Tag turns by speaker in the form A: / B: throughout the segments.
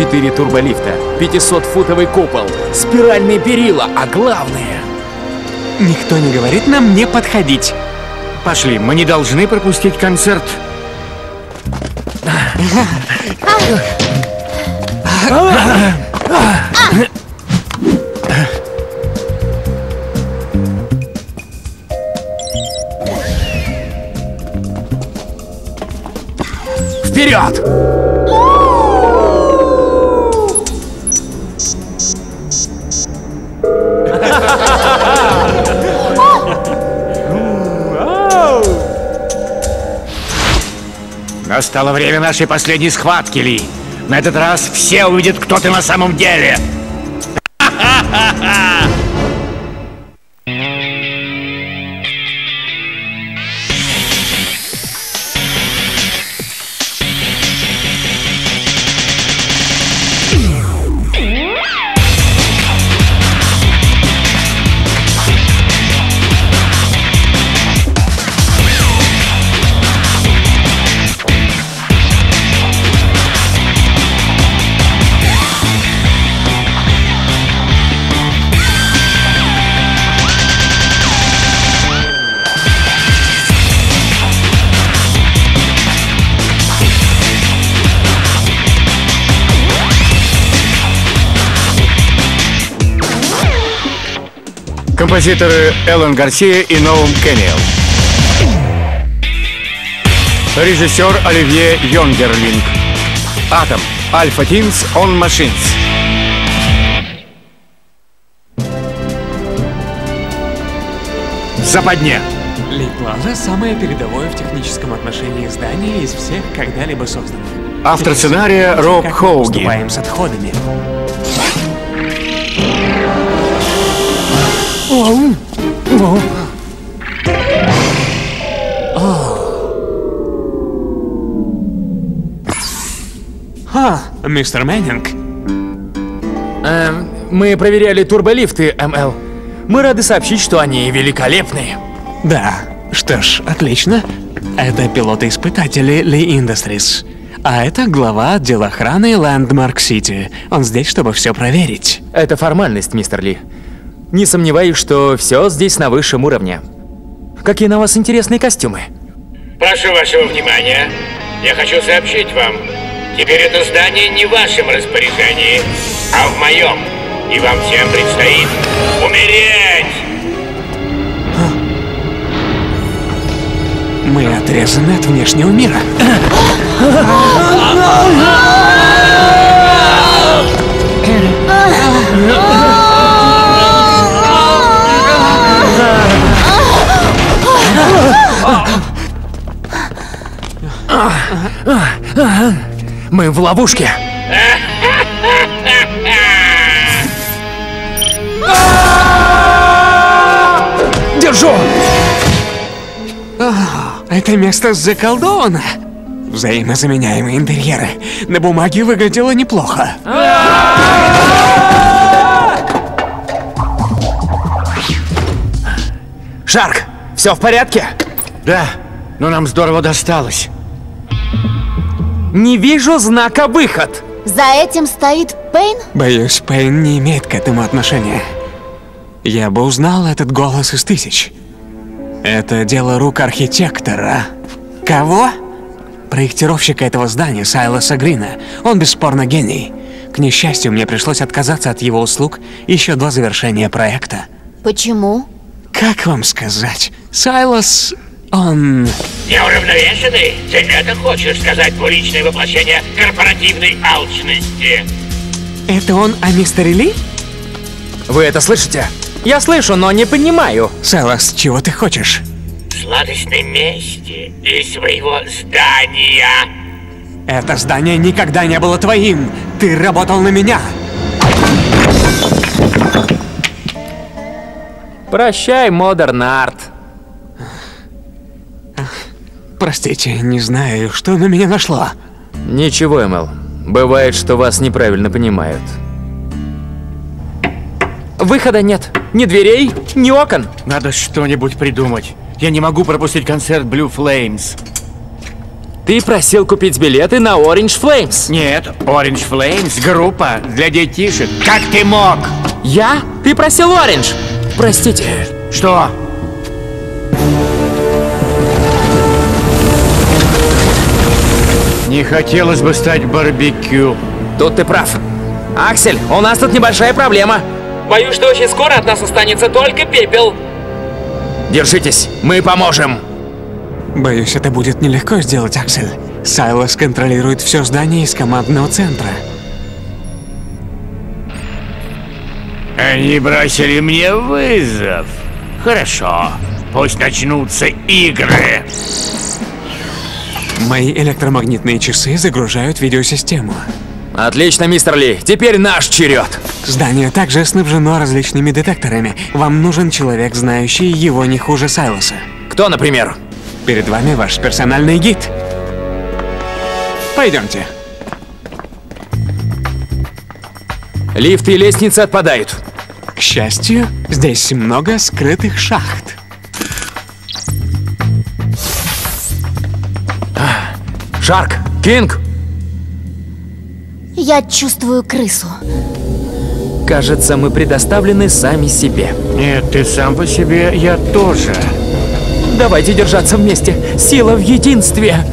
A: Четыре турболифта, 500-футовый купол, спиральные перила, а главное...
B: Никто не говорит нам не подходить.
C: Пошли, мы не должны пропустить концерт.
A: Вперед!
C: Настало время нашей последней схватки, Ли. На этот раз все увидят, кто ты на самом деле. Композиторы Эллен Гарсия и Ноум Кенниел. Режиссер Оливье Йонгерлинг. Атом. Альфа Тинс Он Машинс. Западня.
B: Ли Плаза – самое передовое в техническом отношении здание из всех когда-либо созданных.
C: Автор сценария Роб
B: как мы
C: Хоуги.
B: поступаем с отходами. Ха, мистер Мэннинг.
A: Эм, мы проверяли турболифты, МЛ. Мы рады сообщить, что они великолепные.
B: Да, что ж, отлично. Это пилоты-испытатели Ли Industries. А это глава отдела охраны Landmark City. Он здесь, чтобы все проверить.
A: Это формальность, мистер Ли. Не сомневаюсь, что все здесь на высшем уровне. Какие на вас интересные костюмы.
D: Прошу вашего внимания. Я хочу сообщить вам. Теперь это здание не в вашем распоряжении, а в моем. И вам всем предстоит умереть!
B: Мы отрезаны от внешнего мира.
A: Мы в ловушке. Держу!
B: Это место заколдовано. Взаимозаменяемые интерьеры. На бумаге выглядело неплохо.
A: Шарк, все в порядке?
C: Да, но нам здорово досталось.
A: Не вижу знака выход.
E: За этим стоит Пейн?
B: Боюсь, Пейн не имеет к этому отношения. Я бы узнал этот голос из тысяч. Это дело рук архитектора. Кого? Проектировщика этого здания, Сайлоса Грина. Он бесспорно гений. К несчастью, мне пришлось отказаться от его услуг еще до завершения проекта.
E: Почему?
B: Как вам сказать? Сайлос, он...
D: Неуравновешенный? Ты это хочешь сказать публичное воплощение корпоративной алчности?
B: Это он о мистере Ли?
A: Вы это слышите? Я слышу, но не понимаю.
B: Сайлос, чего ты хочешь?
D: Сладостной мести и своего здания.
B: Это здание никогда не было твоим. Ты работал на меня.
A: Прощай, модерн арт.
B: Простите, не знаю, что на меня нашло.
A: Ничего, МЛ. Бывает, что вас неправильно понимают. Выхода нет. Ни дверей, ни окон.
C: Надо что-нибудь придумать. Я не могу пропустить концерт Blue Flames.
A: Ты просил купить билеты на Orange Flames.
C: Нет, Orange Flames — группа для детишек. Как ты мог?
A: Я? Ты просил Orange. Простите.
C: Что? Не хотелось бы стать барбекю.
A: Тут ты прав. Аксель, у нас тут небольшая проблема. Боюсь, что очень скоро от нас останется только пепел. Держитесь, мы поможем.
B: Боюсь, это будет нелегко сделать, Аксель. Сайлос контролирует все здание из командного центра.
C: Они бросили мне вызов. Хорошо, пусть начнутся игры.
B: Мои электромагнитные часы загружают видеосистему.
A: Отлично, мистер Ли. Теперь наш черед.
B: Здание также снабжено различными детекторами. Вам нужен человек, знающий его не хуже Сайлоса.
A: Кто, например?
B: Перед вами ваш персональный гид. Пойдемте.
A: Лифты и лестницы отпадают.
B: К счастью, здесь много скрытых шахт.
A: Шарк, Кинг.
E: Я чувствую крысу.
A: Кажется, мы предоставлены сами себе.
C: Нет, ты сам по себе, я тоже.
A: Давайте держаться вместе. Сила в единстве.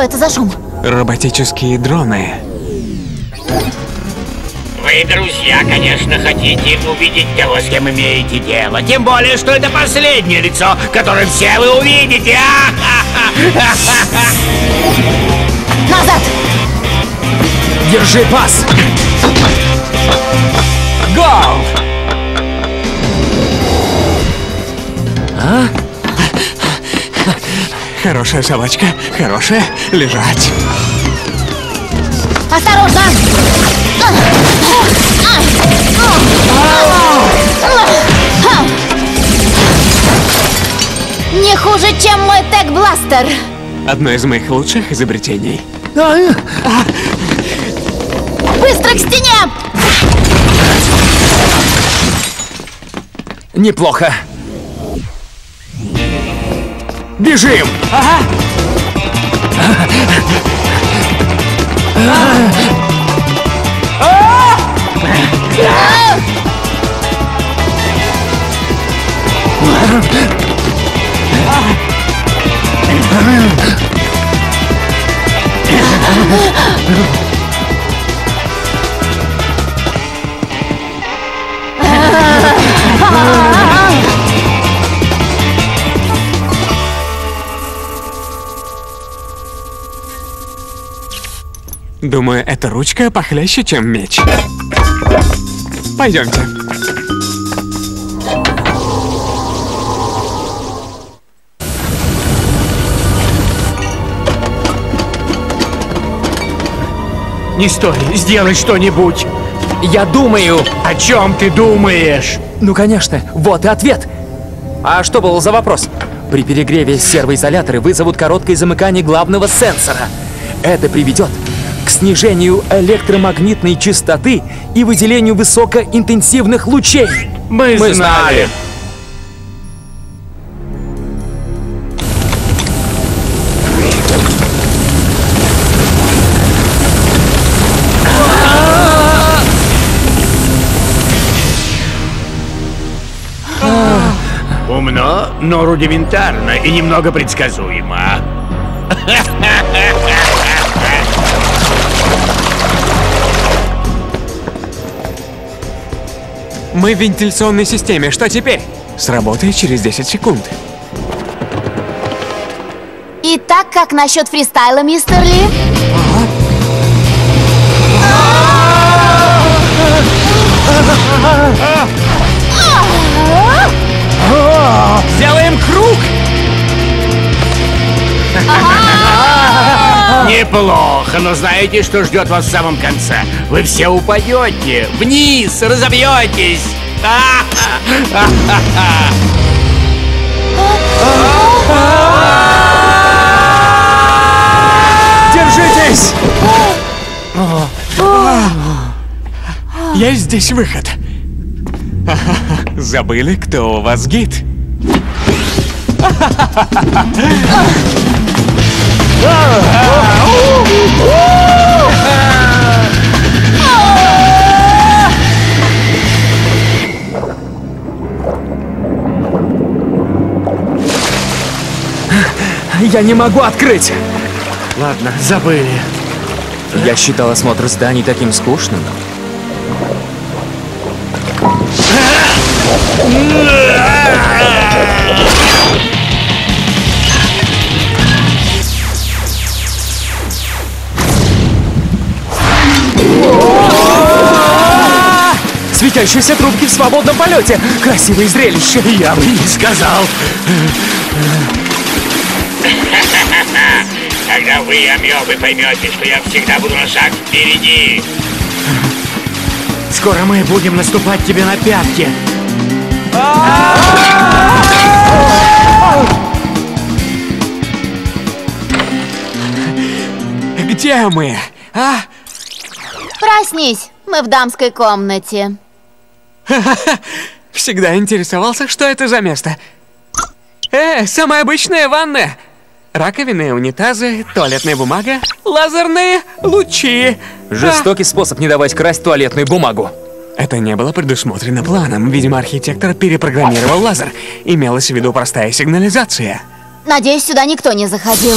E: Что это за шум?
B: Роботические дроны.
D: Вы, друзья, конечно, хотите увидеть того, с кем имеете дело. Тем более, что это последнее лицо, которое все вы увидите.
E: Назад!
A: Держи пас. Гол!
B: Хорошая собачка, хорошая. Лежать.
E: Осторожно! Не хуже, чем мой тег-бластер.
B: Одно из моих лучших изобретений.
E: Быстро к стене!
A: Неплохо. Бежим!
B: Думаю, эта ручка похлеще, чем меч. Пойдемте.
C: Не стой, сделай что-нибудь.
A: Я думаю...
C: О чем ты думаешь?
A: Ну, конечно, вот и ответ. А что был за вопрос? При перегреве сервоизоляторы вызовут короткое замыкание главного сенсора. Это приведет к снижению электромагнитной частоты и выделению высокоинтенсивных лучей.
C: Мы,
A: Мы знали.
C: Умно, но рудиментарно и немного предсказуемо.
B: Мы в вентиляционной системе. Что теперь? Сработает через 10 секунд.
E: Итак, как насчет фристайла, мистер Ли?
A: Сделаем круг!
C: Неплохо, но знаете, что ждет вас в самом конце? Вы все упадете вниз, разобьетесь.
A: Держитесь!
B: Есть здесь выход. Забыли, кто у вас гид?
A: Я не могу открыть!
C: Ладно, забыли.
A: Я считал осмотр зданий таким скучным. Светящиеся трубки в свободном полете! Красивое зрелище!
C: Я бы не сказал.
D: Когда вы, амебы, поймете, что я всегда буду на шаг впереди.
C: Скоро мы будем наступать тебе на пятки.
B: Где мы? А?
E: Проснись, мы в дамской комнате.
B: Всегда интересовался, что это за место. Э, самая обычная ванная. Раковины, унитазы, туалетная бумага, лазерные лучи.
A: Жестокий способ не давать красть туалетную бумагу.
B: А, это не было предусмотрено планом. Видимо, архитектор перепрограммировал лазер. Имелась в виду простая сигнализация.
E: Надеюсь, сюда никто не заходил.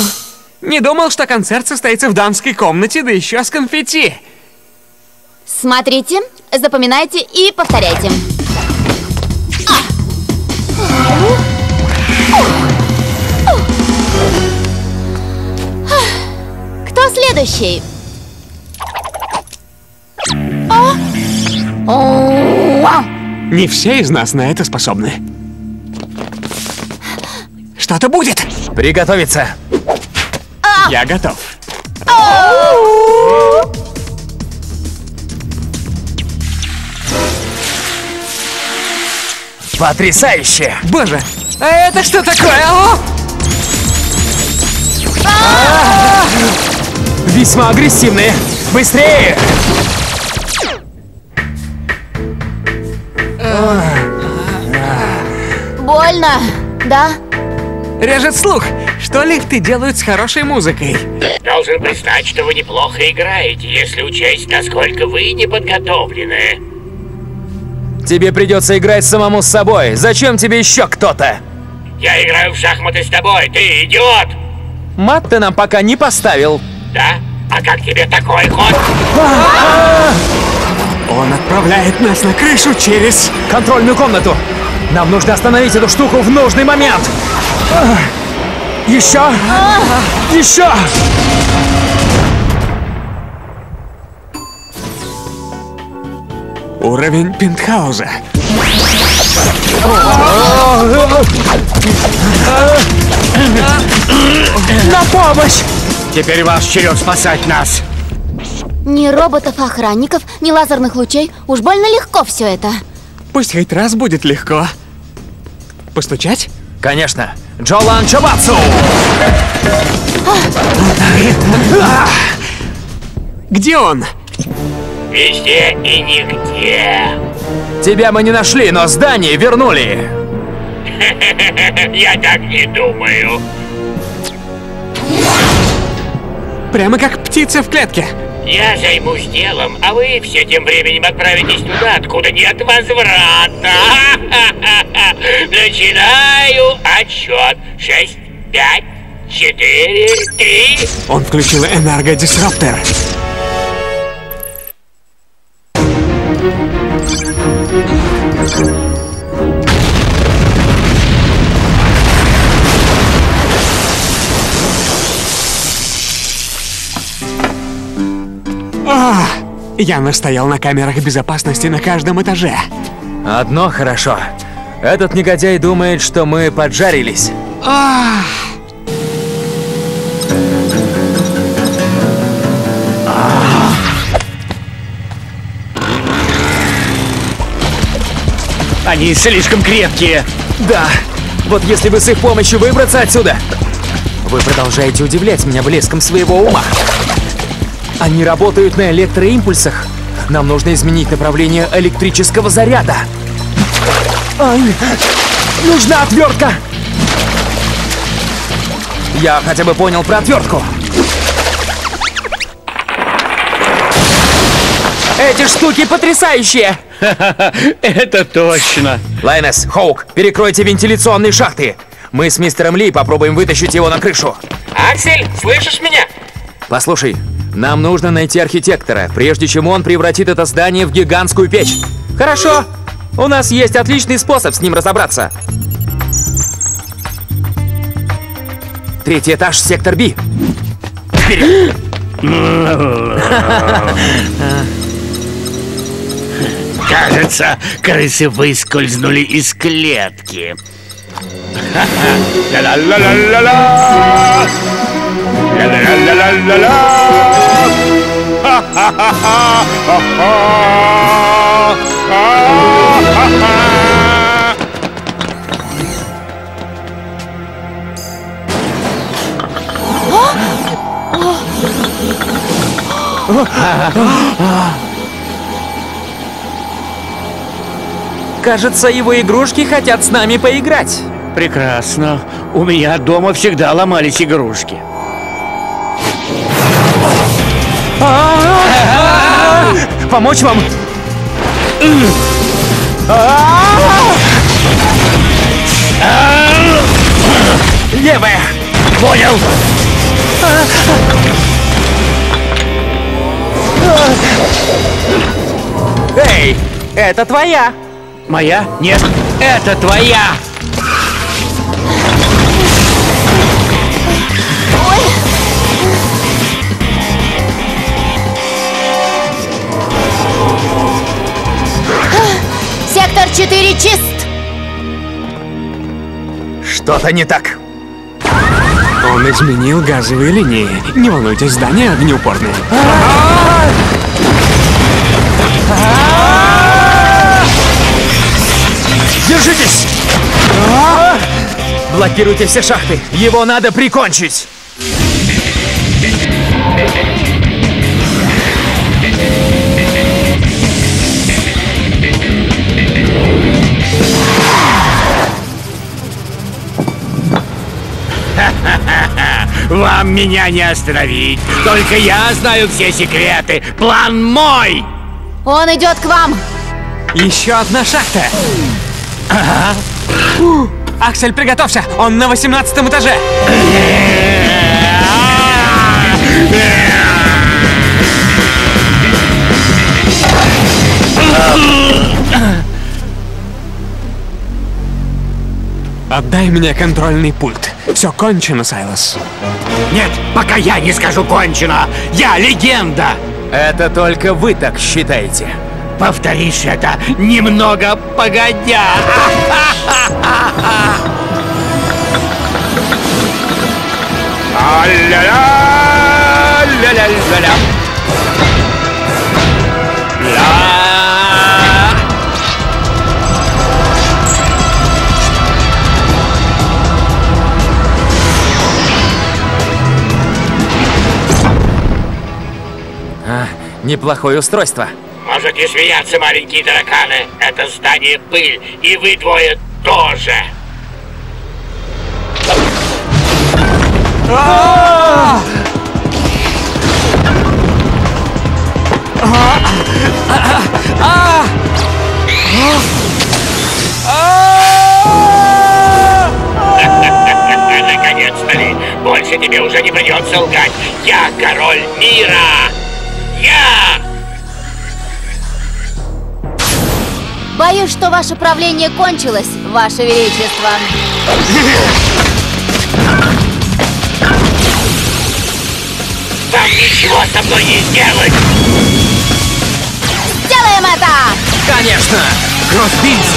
B: Не думал, что концерт состоится в дамской комнате, да еще с конфетти.
E: Смотрите, запоминайте и повторяйте. Кто следующий? А?
B: Не все из нас на это способны. Что-то будет.
A: Приготовиться!
B: Я готов.
A: Потрясающе!
B: Боже, а это что такое? О!
A: Весьма агрессивные! Быстрее!
E: Больно, да?
B: Режет слух. Что лифты делают с хорошей музыкой?
D: Должен признать, что вы неплохо играете, если учесть, насколько вы неподготовлены.
A: Тебе придется играть самому с собой. Зачем тебе еще кто-то?
D: Я играю в шахматы с тобой, ты идиот!
A: Мат ты нам пока не поставил.
D: Да? А как тебе такой ход?
B: Он отправляет нас на крышу через...
A: Контрольную комнату. Нам нужно остановить эту штуку в нужный момент. Еще! Еще!
B: Уровень пентхауза.
A: На помощь!
C: Теперь ваш черед спасать нас.
E: Ни роботов-охранников, ни лазерных лучей. Уж больно легко все это.
B: Пусть хоть раз будет легко. Постучать?
A: Конечно. Джолан Чобацу!
B: Где он?
D: Везде и нигде.
A: Тебя мы не нашли, но здание вернули.
D: Я так не думаю.
B: Прямо как птица в клетке.
D: Я займусь делом, а вы все тем временем отправитесь туда, откуда нет возврата. Начинаю отсчет. Шесть, пять, четыре, три.
B: Он включил энергодисраптор. Я настоял на камерах безопасности на каждом этаже.
A: Одно хорошо. Этот негодяй думает, что мы поджарились.
C: Они слишком крепкие.
A: Да, вот если бы с их помощью выбраться отсюда. Вы продолжаете удивлять меня блеском своего ума. Они работают на электроимпульсах. Нам нужно изменить направление электрического заряда. Ай, нужна отвертка. Я хотя бы понял про отвертку. Эти штуки потрясающие!
C: Это точно.
A: Лайнес, Хоук, перекройте вентиляционные шахты. Мы с мистером Ли попробуем вытащить его на крышу.
D: Аксель, слышишь меня?
A: Послушай, нам нужно найти архитектора, прежде чем он превратит это здание в гигантскую печь. Хорошо. У нас есть отличный способ с ним разобраться. Третий этаж, сектор Би.
C: Кажется, крысы выскользнули из клетки. Ла-ла-ла-ла-ла!
A: Кажется, его игрушки хотят с нами поиграть.
C: Прекрасно. У меня дома всегда ломались игрушки.
A: Помочь вам? Левая!
C: Понял?
A: Эй, это твоя!
C: Моя? Нет, это твоя!
E: 4 чист!
A: Что-то не так.
B: Он изменил газовые линии. Не волнуйтесь, здание огнеупорное.
A: Держитесь! Блокируйте все шахты. Его надо прикончить.
C: Вам меня не остановить. Только я знаю все секреты. План мой!
E: Он идет к вам!
B: Еще одна шахта. Фу. Аксель, приготовься. Он на 18 этаже. Отдай мне контрольный пульт. Все кончено, Сайлос.
C: Нет, пока я не скажу кончено. Я легенда.
A: Это только вы так считаете.
C: Повторишь это немного погодя. А-ля-ля, ля-ля-ля-ля. Ля.
A: Неплохое устройство.
D: Можете смеяться, маленькие тараканы. Это здание пыль, и вы двое тоже. Наконец-то ли! Больше тебе уже не придется лгать! Я король мира! Я!
E: Боюсь, что ваше правление кончилось, ваше величество.
D: Вам ничего со мной не сделать!
E: Сделаем это!
A: Конечно! Кроссбинс!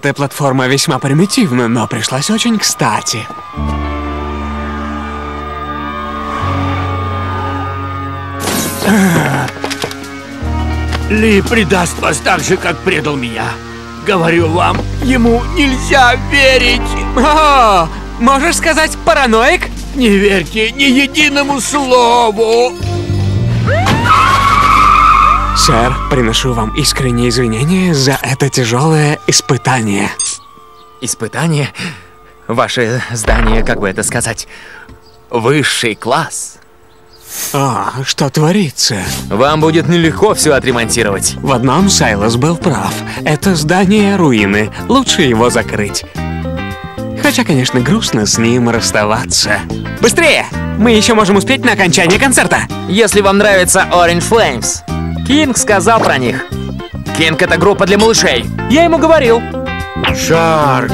B: Эта платформа весьма примитивна, но пришлась очень кстати.
C: Ли предаст вас так же, как предал меня. Говорю вам, ему нельзя верить.
B: О, можешь сказать параноик?
C: Не верьте ни единому слову.
B: Сэр, приношу вам искренние извинения за это тяжелое испытание.
A: Испытание? Ваше здание, как бы это сказать, высший класс.
B: О, что творится?
A: Вам будет нелегко все отремонтировать.
B: В одном Сайлос был прав. Это здание руины. Лучше его закрыть. Хотя, конечно, грустно с ним расставаться. Быстрее! Мы еще можем успеть на окончание концерта.
A: Если вам нравится Orange Flames, Кинг сказал про них. Кинг — это группа для малышей. Я ему говорил.
C: Шарк,